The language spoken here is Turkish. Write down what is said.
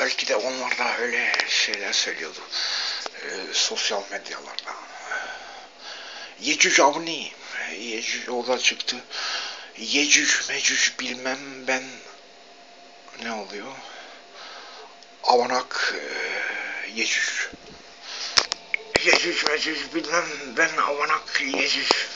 Belki de onlar da öyle şeyler söylüyordu. Ee, sosyal medyalarda. Yecüc Avni. Yecüc o da çıktı. Yecüc mecüc bilmem ben ne oluyor? Avanak e, Yecüc. Yecüc mecüc bilmem ben avanak Yecüc.